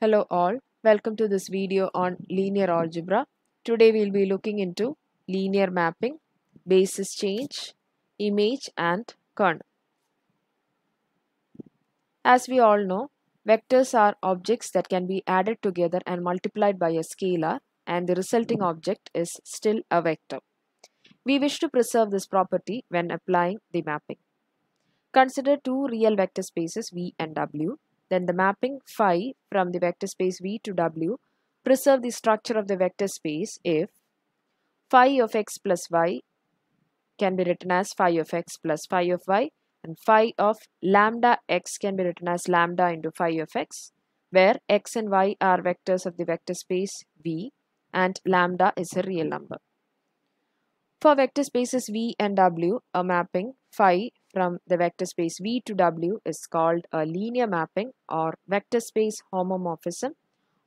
Hello all, welcome to this video on linear algebra. Today we'll be looking into linear mapping, basis change, image and kernel. As we all know, vectors are objects that can be added together and multiplied by a scalar and the resulting object is still a vector. We wish to preserve this property when applying the mapping. Consider two real vector spaces V and W then the mapping phi from the vector space V to W preserve the structure of the vector space if phi of x plus y can be written as phi of x plus phi of y and phi of lambda x can be written as lambda into phi of x where x and y are vectors of the vector space V and lambda is a real number. For vector spaces V and W, a mapping phi from the vector space V to W is called a linear mapping or vector space homomorphism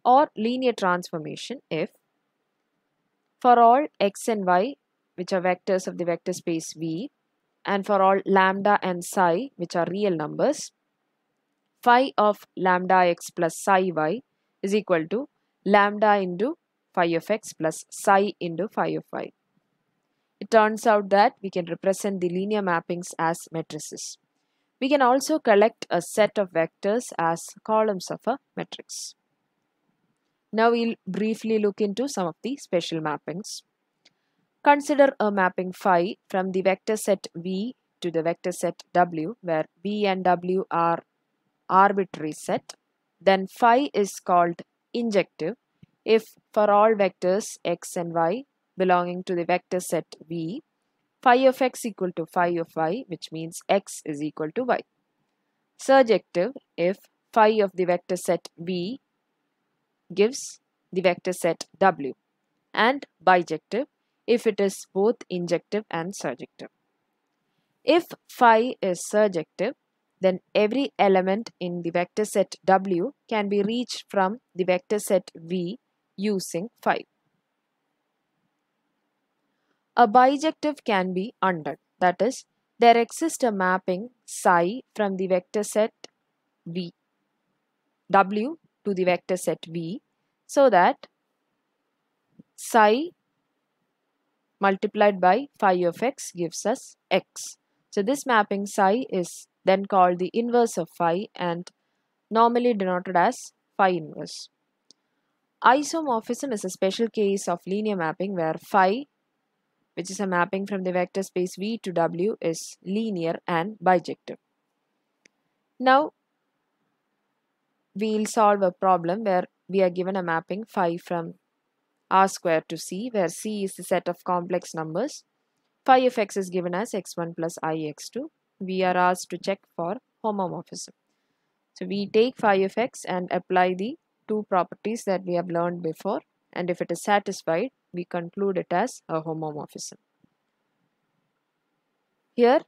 or linear transformation if for all x and y which are vectors of the vector space V and for all lambda and psi which are real numbers phi of lambda x plus psi y is equal to lambda into phi of x plus psi into phi of y. It turns out that we can represent the linear mappings as matrices. We can also collect a set of vectors as columns of a matrix. Now we'll briefly look into some of the special mappings. Consider a mapping phi from the vector set V to the vector set W where V and W are arbitrary set. Then phi is called injective if for all vectors x and y belonging to the vector set V, phi of x equal to phi of y which means x is equal to y. Surjective if phi of the vector set V gives the vector set W and bijective if it is both injective and surjective. If phi is surjective then every element in the vector set W can be reached from the vector set V using phi. A bijective can be undone. That is, there exists a mapping psi from the vector set V, W to the vector set V, so that psi multiplied by phi of x gives us x. So this mapping psi is then called the inverse of phi and normally denoted as phi inverse. Isomorphism is a special case of linear mapping where phi which is a mapping from the vector space V to W is linear and bijective. Now we'll solve a problem where we are given a mapping phi from R square to C where C is the set of complex numbers. Phi of x is given as x1 plus ix2. We are asked to check for homomorphism. So we take phi of x and apply the two properties that we have learned before and if it is satisfied we conclude it as a homomorphism. Here,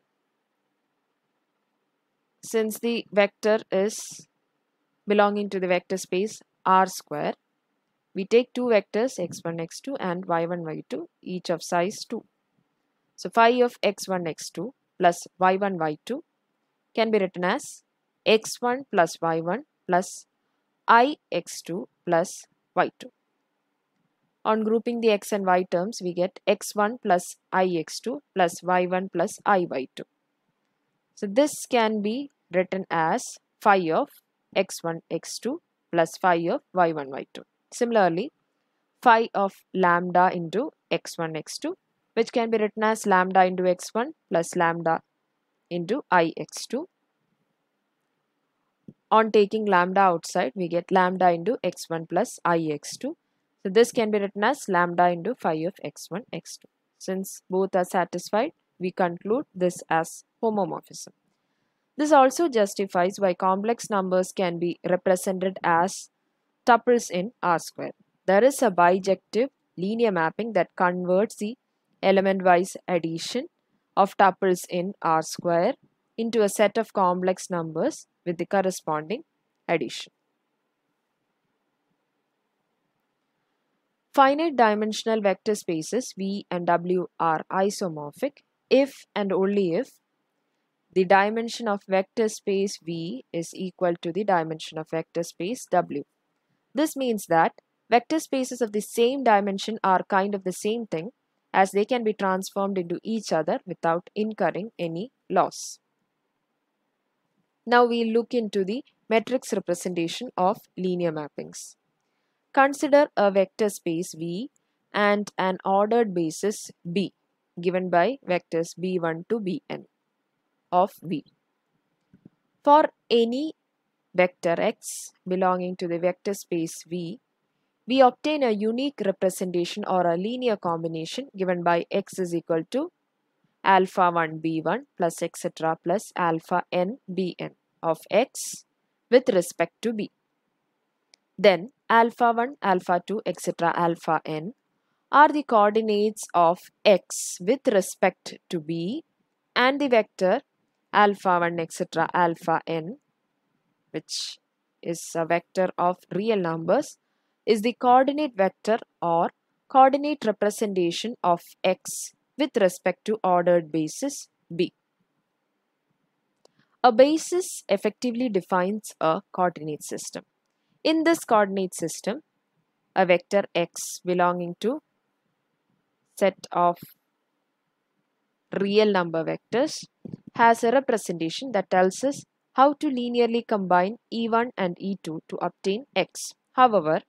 since the vector is belonging to the vector space R square, we take two vectors x1, x2 and y1, y2 each of size 2. So phi of x1, x2 plus y1, y2 can be written as x1 plus y1 plus i x2 plus y2. On grouping the x and y terms, we get x1 plus ix2 plus y1 plus iy2. So this can be written as phi of x1, x2 plus phi of y1, y2. Similarly, phi of lambda into x1, x2 which can be written as lambda into x1 plus lambda into ix2. On taking lambda outside, we get lambda into x1 plus ix2 so this can be written as lambda into phi of x1, x2. Since both are satisfied, we conclude this as homomorphism. This also justifies why complex numbers can be represented as tuples in R square. There is a bijective linear mapping that converts the element-wise addition of tuples in R square into a set of complex numbers with the corresponding addition. Finite dimensional vector spaces V and W are isomorphic if and only if the dimension of vector space V is equal to the dimension of vector space W. This means that vector spaces of the same dimension are kind of the same thing as they can be transformed into each other without incurring any loss. Now we'll look into the matrix representation of linear mappings. Consider a vector space V and an ordered basis B given by vectors b1 to bn of V. For any vector x belonging to the vector space V, we obtain a unique representation or a linear combination given by x is equal to alpha 1 b1 plus etc plus alpha n bn of x with respect to b. Then alpha 1, alpha 2, etc. alpha n are the coordinates of x with respect to b and the vector alpha 1 etc alpha n which is a vector of real numbers is the coordinate vector or coordinate representation of x with respect to ordered basis b. A basis effectively defines a coordinate system. In this coordinate system, a vector x belonging to set of real number vectors has a representation that tells us how to linearly combine E1 and E2 to obtain x. However,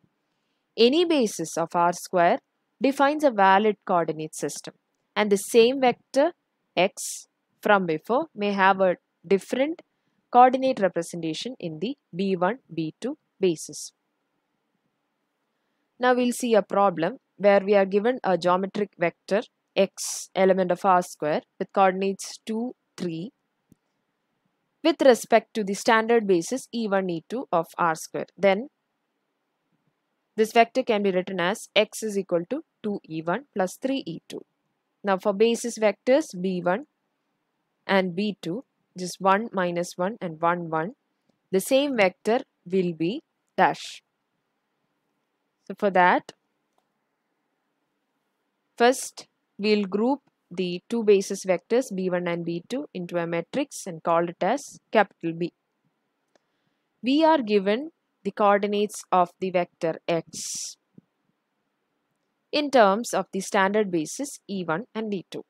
any basis of R square defines a valid coordinate system and the same vector x from before may have a different coordinate representation in the B1, B2 basis. Now we'll see a problem where we are given a geometric vector x element of R square with coordinates 2, 3 with respect to the standard basis E1, E2 of R square. Then this vector can be written as x is equal to 2e1 plus 3e2. Now for basis vectors b1 and b2 just 1 minus 1 and 1 1 the same vector will be dash so for that first we'll group the two basis vectors b1 and b2 into a matrix and call it as capital B. We are given the coordinates of the vector x in terms of the standard basis e1 and e2.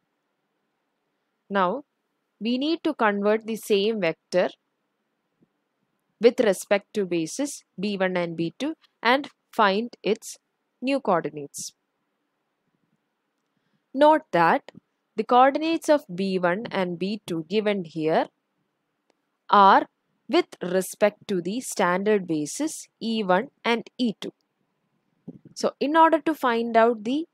Now we need to convert the same vector with respect to basis b1 and b2 and find its new coordinates. Note that the coordinates of b1 and b2 given here are with respect to the standard basis e1 and e2. So in order to find out the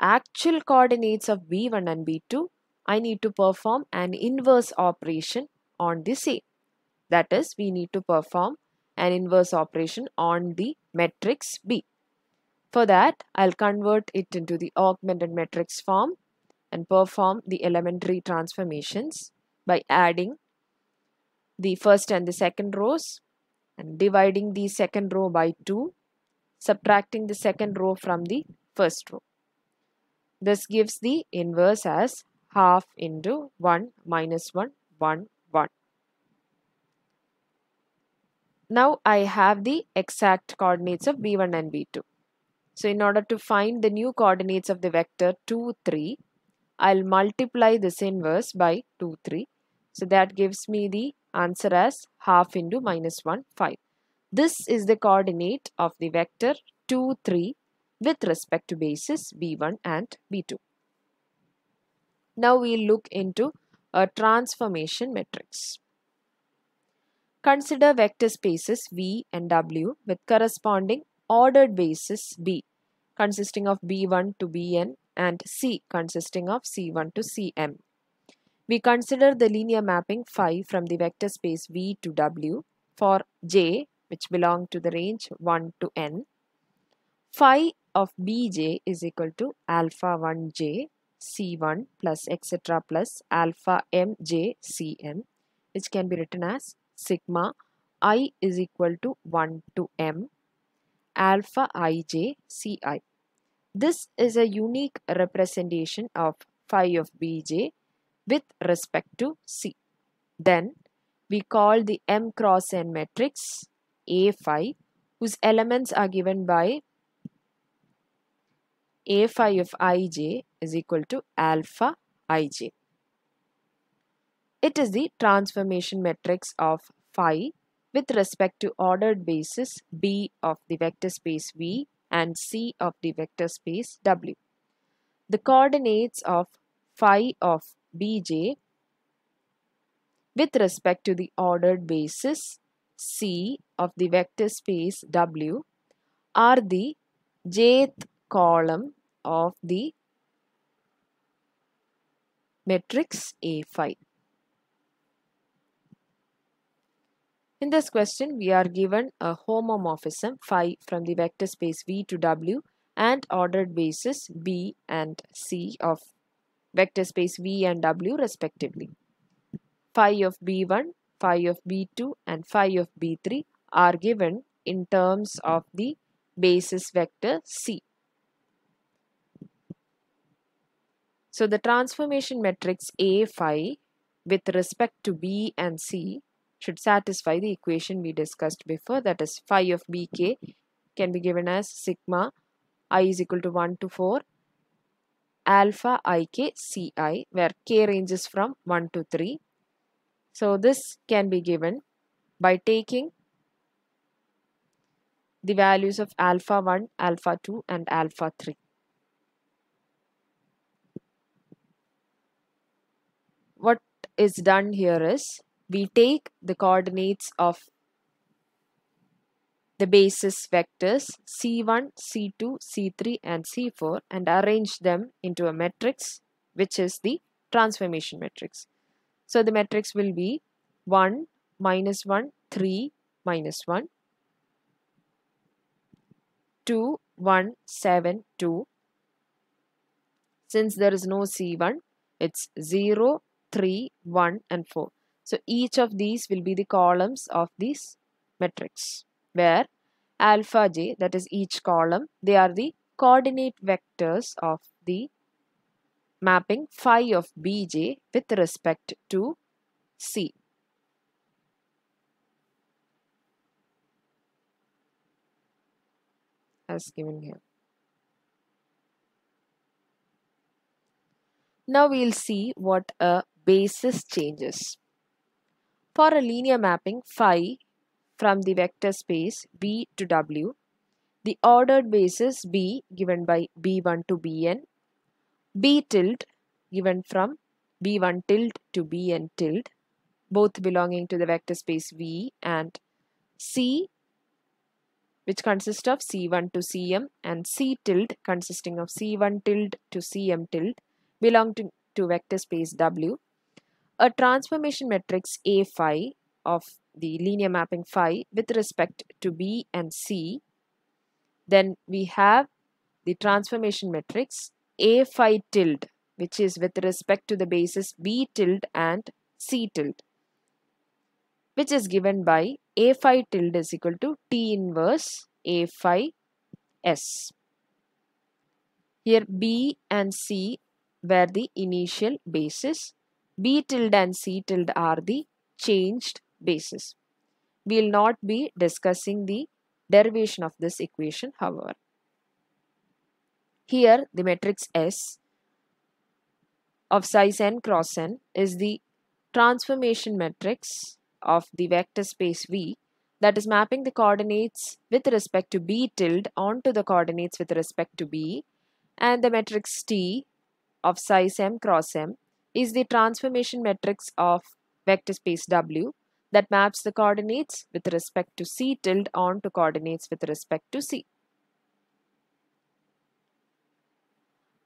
actual coordinates of b1 and b2, I need to perform an inverse operation on the same. That is, we need to perform an inverse operation on the matrix B. For that, I'll convert it into the augmented matrix form and perform the elementary transformations by adding the first and the second rows and dividing the second row by 2, subtracting the second row from the first row. This gives the inverse as half into 1 minus 1, 1, 1. Now I have the exact coordinates of b1 and b2. So in order to find the new coordinates of the vector 2, 3, I'll multiply this inverse by 2, 3. So that gives me the answer as half into minus 1, 5. This is the coordinate of the vector 2, 3 with respect to basis b1 and b2. Now we'll look into a transformation matrix. Consider vector spaces V and W with corresponding ordered bases B consisting of B1 to Bn and C consisting of C1 to Cm. We consider the linear mapping phi from the vector space V to W for J which belong to the range 1 to n. Phi of Bj is equal to alpha 1j C1 plus etc plus alpha mj Cn which can be written as sigma i is equal to 1 to m alpha ij ci. This is a unique representation of phi of bj with respect to c. Then we call the m cross n matrix A phi whose elements are given by a phi of ij is equal to alpha ij. It is the transformation matrix of phi with respect to ordered basis B of the vector space V and C of the vector space W. The coordinates of phi of Bj with respect to the ordered basis C of the vector space W are the jth column of the matrix A phi. In this question, we are given a homomorphism phi from the vector space V to W and ordered bases B and C of vector space V and W respectively. Phi of B1, phi of B2 and phi of B3 are given in terms of the basis vector C. So the transformation matrix A phi with respect to B and C should satisfy the equation we discussed before that is phi of bk can be given as sigma i is equal to 1 to 4 alpha ik ci where k ranges from 1 to 3 so this can be given by taking the values of alpha 1 alpha 2 and alpha 3 what is done here is we take the coordinates of the basis vectors C1, C2, C3 and C4 and arrange them into a matrix which is the transformation matrix. So the matrix will be 1, minus 1, 3, minus 1, 2, 1, 7, 2. Since there is no C1, it's 0, 3, 1 and 4. So each of these will be the columns of this matrix where alpha j that is each column they are the coordinate vectors of the mapping phi of bj with respect to c. as given here. Now we'll see what a basis changes. For a linear mapping phi from the vector space V to W, the ordered basis B given by B1 to Bn, B tilde given from B1 tilde to Bn tilde, both belonging to the vector space V and C which consists of C1 to Cm and C tilde consisting of C1 tilde to Cm tilde belong to, to vector space W a transformation matrix A phi of the linear mapping phi with respect to B and C, then we have the transformation matrix A phi tilde which is with respect to the basis B tilde and C tilde which is given by A phi tilde is equal to T inverse A phi S. Here B and C were the initial basis B tilde and C tilde are the changed bases. We will not be discussing the derivation of this equation however. Here the matrix S of size n cross n is the transformation matrix of the vector space V that is mapping the coordinates with respect to B tilde onto the coordinates with respect to B and the matrix T of size m cross m is the transformation matrix of vector space W that maps the coordinates with respect to C tilde onto coordinates with respect to C.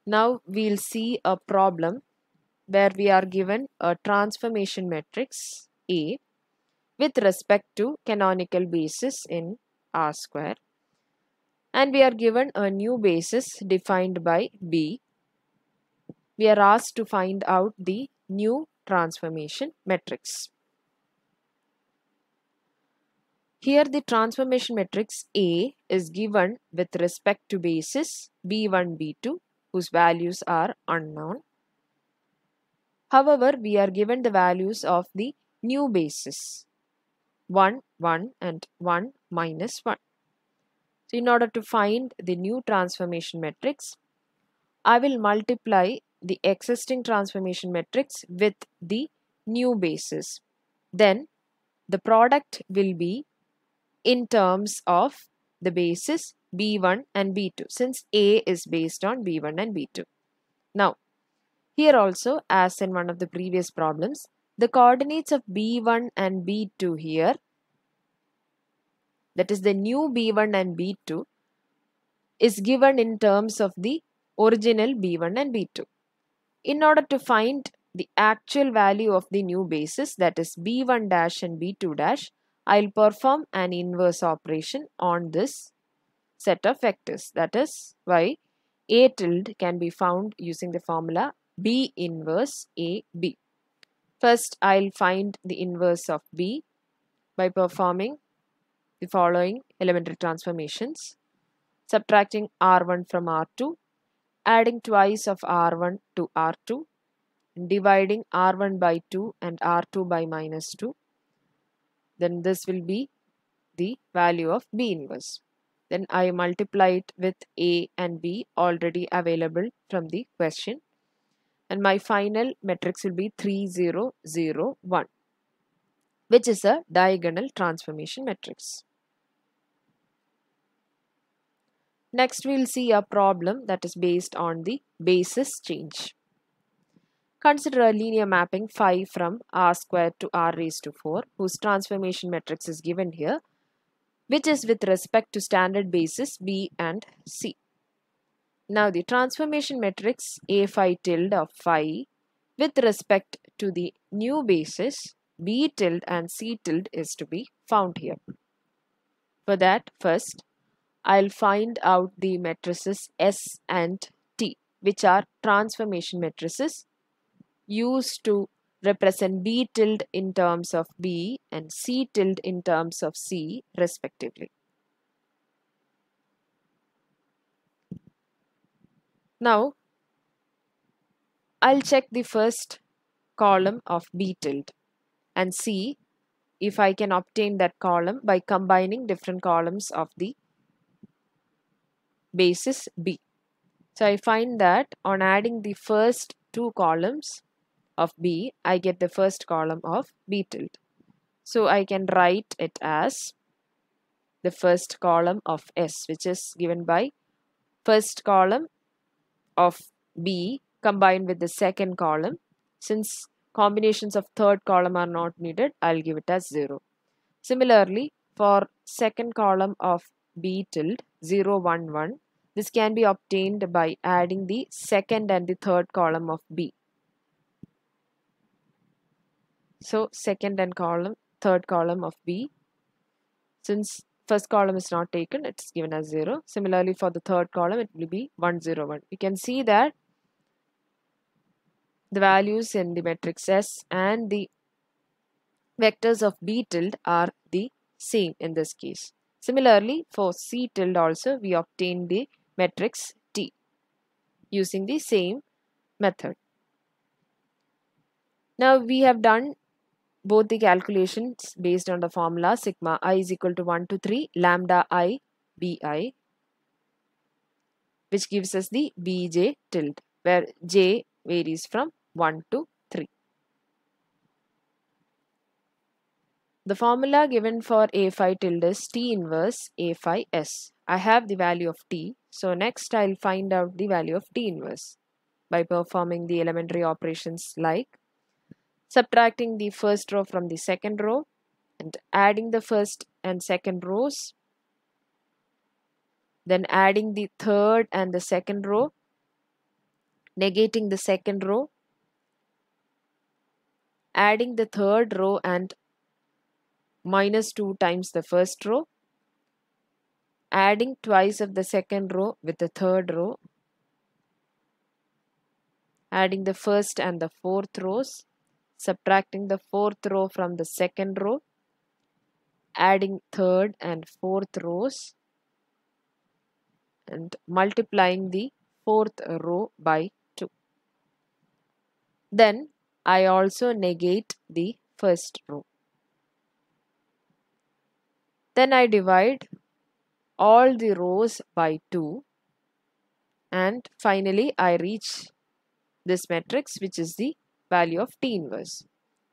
Now we'll see a problem where we are given a transformation matrix A with respect to canonical basis in R square and we are given a new basis defined by B we are asked to find out the new transformation matrix. Here the transformation matrix A is given with respect to basis B1, B2 whose values are unknown. However, we are given the values of the new basis 1, 1 and 1 minus 1. So in order to find the new transformation matrix, I will multiply the existing transformation matrix with the new basis. Then the product will be in terms of the basis B1 and B2 since A is based on B1 and B2. Now, here also as in one of the previous problems, the coordinates of B1 and B2 here that is the new B1 and B2 is given in terms of the original B1 and B2. In order to find the actual value of the new basis that is B1 dash and B2 dash, I'll perform an inverse operation on this set of vectors. That is why A tilde can be found using the formula B inverse AB. First, I'll find the inverse of B by performing the following elementary transformations. Subtracting R1 from R2, adding twice of R1 to R2, dividing R1 by 2 and R2 by minus 2. Then this will be the value of B inverse. Then I multiply it with A and B already available from the question. And my final matrix will be 3001 which is a diagonal transformation matrix. Next we'll see a problem that is based on the basis change. Consider a linear mapping phi from r squared to r raised to 4 whose transformation matrix is given here which is with respect to standard basis b and c. Now the transformation matrix a phi tilde of phi with respect to the new basis b tilde and c tilde is to be found here. For that first I'll find out the matrices S and T which are transformation matrices used to represent B tilde in terms of B and C tilde in terms of C respectively. Now I'll check the first column of B tilde and see if I can obtain that column by combining different columns of the basis B. So I find that on adding the first two columns of B, I get the first column of B tilde. So I can write it as the first column of S which is given by first column of B combined with the second column. Since combinations of third column are not needed, I'll give it as 0. Similarly, for second column of B tilde 0, 1, 1, this can be obtained by adding the second and the third column of B. So second and column, third column of B. Since first column is not taken, it's given as 0. Similarly, for the third column, it will be 1, 0, 1. You can see that the values in the matrix S and the vectors of B tilde are the same in this case. Similarly, for C tilde also, we obtain the matrix T using the same method. Now we have done both the calculations based on the formula sigma i is equal to 1 to 3 lambda i bi which gives us the bj tilde where j varies from 1 to 3. The formula given for a phi tilde is t inverse a phi s. I have the value of t. So next I'll find out the value of t inverse by performing the elementary operations like subtracting the first row from the second row and adding the first and second rows then adding the third and the second row negating the second row adding the third row and minus 2 times the first row adding twice of the second row with the third row adding the first and the fourth rows subtracting the fourth row from the second row adding third and fourth rows and multiplying the fourth row by 2 then I also negate the first row then I divide all the rows by 2 and finally I reach this matrix which is the value of T inverse.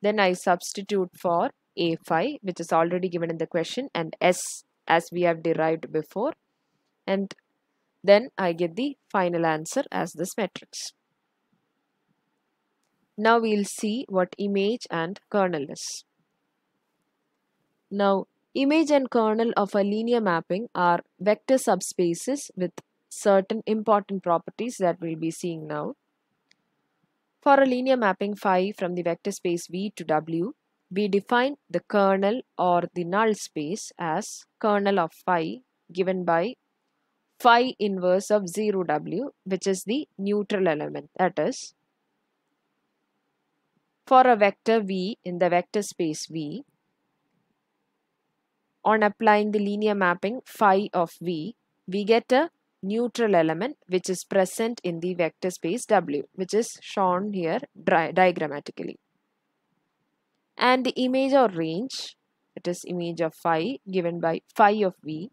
Then I substitute for A phi which is already given in the question and S as we have derived before and then I get the final answer as this matrix. Now we'll see what image and kernel is. Now image and kernel of a linear mapping are vector subspaces with certain important properties that we'll be seeing now. For a linear mapping phi from the vector space V to W, we define the kernel or the null space as kernel of phi given by phi inverse of 0w which is the neutral element that is for a vector v in the vector space v on applying the linear mapping phi of v we get a neutral element which is present in the vector space w which is shown here diagrammatically. And the image or range it is image of phi given by phi of v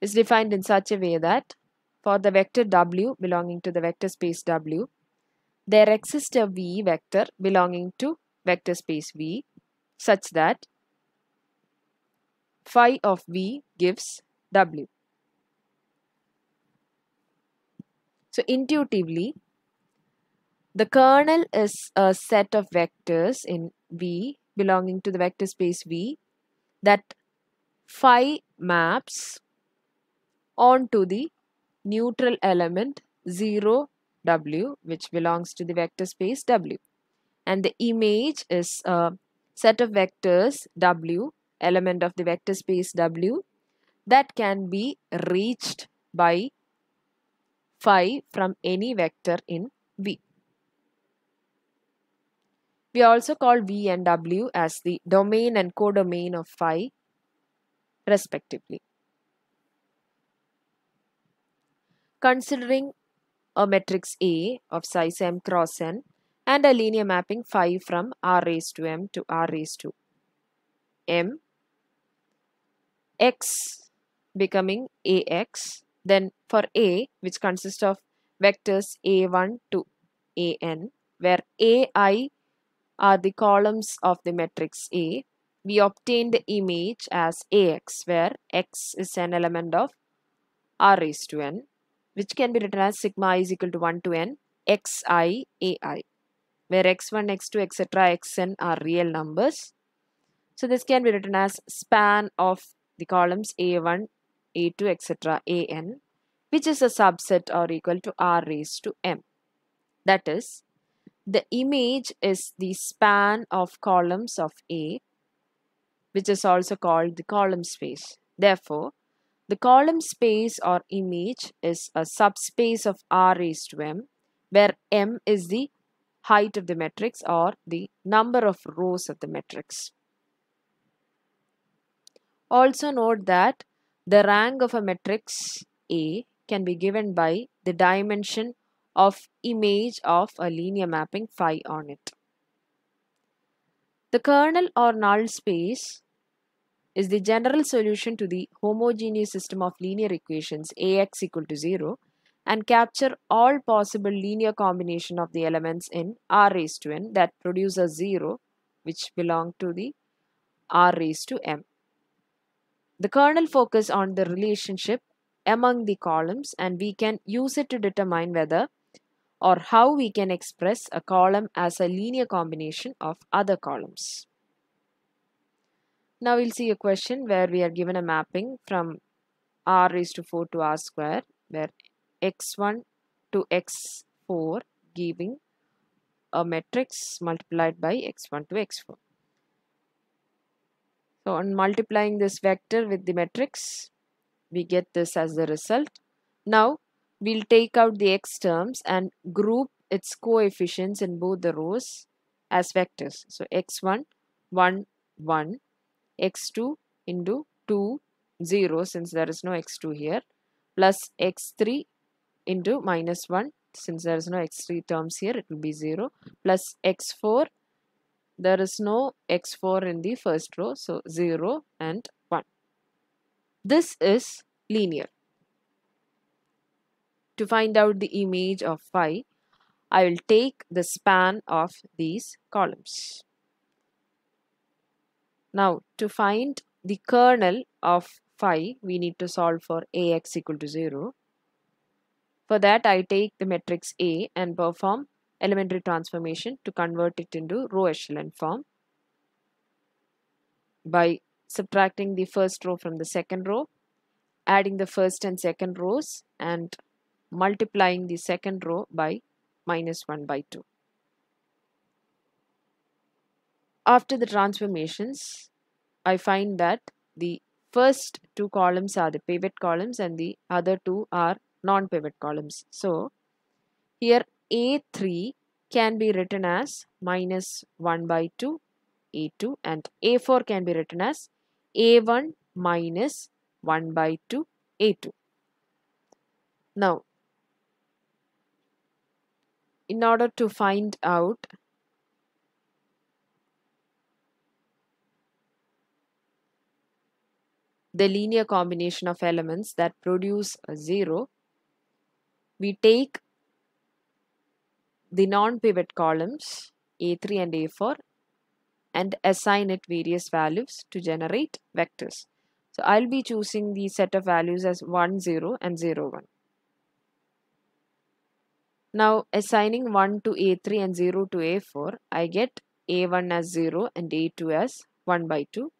is defined in such a way that for the vector w belonging to the vector space w there exists a v vector belonging to vector space v such that phi of v gives w. So intuitively, the kernel is a set of vectors in V belonging to the vector space V that phi maps onto the neutral element 0 W which belongs to the vector space W. And the image is a set of vectors W element of the vector space W that can be reached by phi from any vector in V. We also call V and W as the domain and codomain of phi respectively. Considering a matrix A of size m cross n and a linear mapping phi from r raised to m to r raised to m x becoming ax then for A, which consists of vectors A1 to AN, where AI are the columns of the matrix A, we obtain the image as AX, where X is an element of R raised to N, which can be written as sigma i is equal to 1 to N, Xi AI, where X1, X2, etc. Xn are real numbers. So this can be written as span of the columns A1 a2 etc an which is a subset or equal to r raised to m. That is, the image is the span of columns of A which is also called the column space. Therefore, the column space or image is a subspace of R raised to M where M is the height of the matrix or the number of rows of the matrix. Also note that the rank of a matrix A can be given by the dimension of image of a linear mapping phi on it. The kernel or null space is the general solution to the homogeneous system of linear equations Ax equal to 0 and capture all possible linear combination of the elements in R raised to n that produce a 0 which belong to the R raised to m. The kernel focus on the relationship among the columns and we can use it to determine whether or how we can express a column as a linear combination of other columns. Now we'll see a question where we are given a mapping from r raised to 4 to r square where x1 to x4 giving a matrix multiplied by x1 to x4. So on multiplying this vector with the matrix, we get this as the result. Now we'll take out the x terms and group its coefficients in both the rows as vectors. So x1, 1, 1, x2 into 2, 0 since there is no x2 here plus x3 into minus 1 since there is no x3 terms here it will be 0 plus x4 there is no x4 in the first row so 0 and 1 This is linear. To find out the image of phi, I will take the span of these columns. Now, to find the kernel of phi, we need to solve for ax equal to 0. For that, I take the matrix A and perform elementary transformation to convert it into row echelon form by subtracting the first row from the second row, adding the first and second rows and multiplying the second row by minus 1 by 2. After the transformations, I find that the first two columns are the pivot columns and the other two are non-pivot columns. So, here A3 can be written as minus 1 by 2 A2 and A4 can be written as A1 minus 1 by 2 A2. Now, in order to find out the linear combination of elements that produce a 0, we take the non-pivot columns A3 and A4 and assign it various values to generate vectors. So I'll be choosing the set of values as 1, 0 and 0, 1. Now assigning 1 to A3 and 0 to A4, I get A1 as 0 and A2 as 1 by 2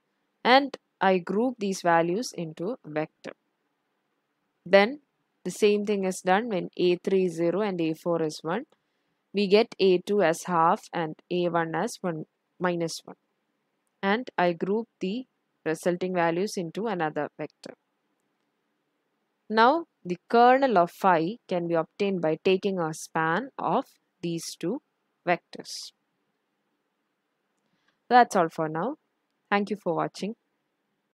and I group these values into a vector. Then the same thing is done when A3 is 0 and A4 is 1. We get A2 as half and A1 as 1 minus 1. And I group the resulting values into another vector. Now the kernel of phi can be obtained by taking a span of these two vectors. That's all for now. Thank you for watching.